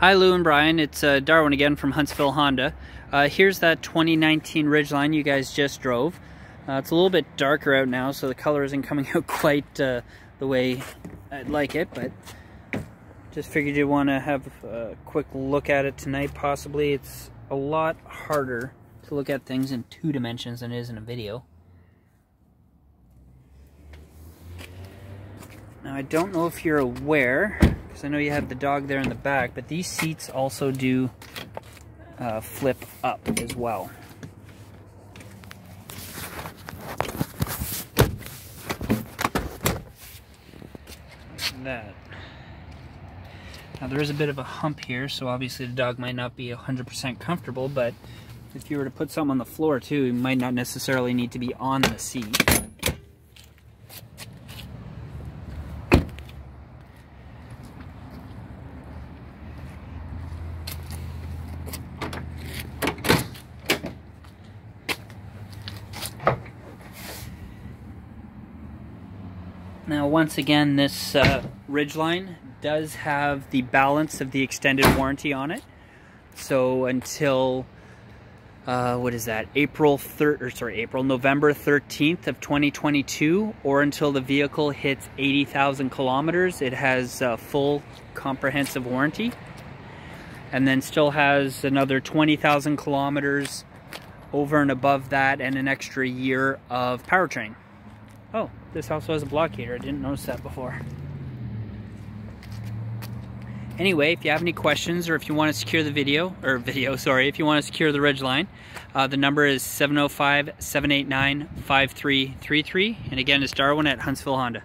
Hi Lou and Brian, it's uh, Darwin again from Huntsville Honda. Uh, here's that 2019 Ridgeline you guys just drove. Uh, it's a little bit darker out now, so the color isn't coming out quite uh, the way I'd like it, but just figured you'd want to have a quick look at it tonight, possibly. It's a lot harder to look at things in two dimensions than it is in a video. Now, I don't know if you're aware, because I know you have the dog there in the back, but these seats also do uh, flip up as well. That. Now there is a bit of a hump here, so obviously the dog might not be 100% comfortable, but if you were to put something on the floor too, you might not necessarily need to be on the seat. Now, once again, this uh, Ridgeline does have the balance of the extended warranty on it. So until, uh, what is that, April 3rd, or sorry, April, November 13th of 2022, or until the vehicle hits 80,000 kilometers, it has a full comprehensive warranty. And then still has another 20,000 kilometers over and above that and an extra year of powertrain. Oh, this also has a block heater. I didn't notice that before. Anyway, if you have any questions or if you want to secure the video, or video, sorry, if you want to secure the Ridgeline, uh, the number is 705-789-5333. And again, it's Darwin at Huntsville Honda.